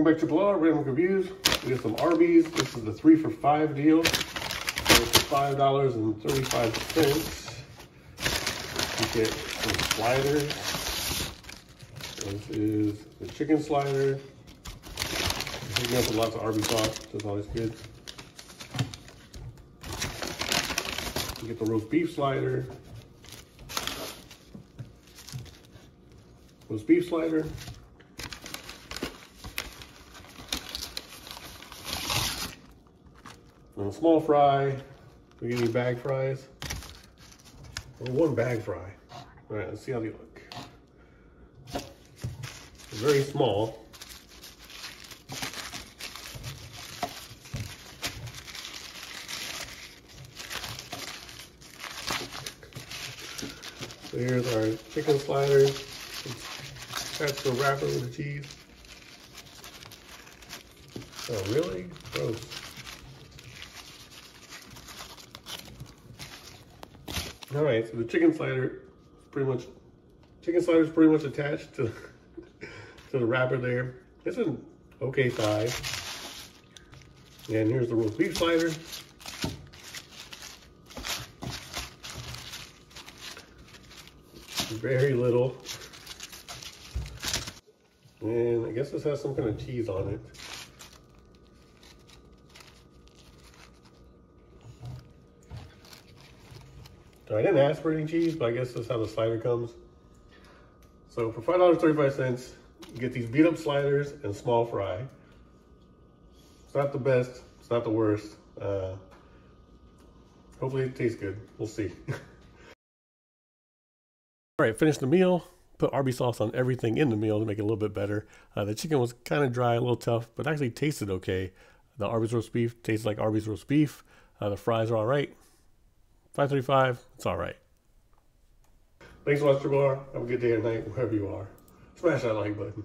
Welcome back to Triple Random Reviews. We got some Arby's. This is the three for five deal. So for five dollars and thirty-five cents, you get some sliders. This is the chicken slider. Picking up with lots of Arby's sauce. That's always good. You get the roast beef slider. Roast beef slider. A small fry. We get any bag fries? Or one bag fry. All right, let's see how they look. Very small. So here's our chicken sliders. That's the wrapper with the cheese. Oh, really? Gross. All right, so the chicken slider is pretty much, chicken slider is pretty much attached to, to the wrapper there. It's an okay size. And here's the roast beef slider. Very little. And I guess this has some kind of cheese on it. I didn't ask for any cheese, but I guess that's how the slider comes. So for $5.35, you get these beat up sliders and small fry. It's not the best, it's not the worst. Uh, hopefully it tastes good. We'll see. All right, finished the meal. Put Arby sauce on everything in the meal to make it a little bit better. Uh, the chicken was kind of dry, a little tough, but actually tasted okay. The Arby's roast beef tastes like Arby's roast beef. Uh, the fries are all right. 535, it's all right. Thanks for watching, Bar. Have a good day or night, wherever you are. Smash that like button.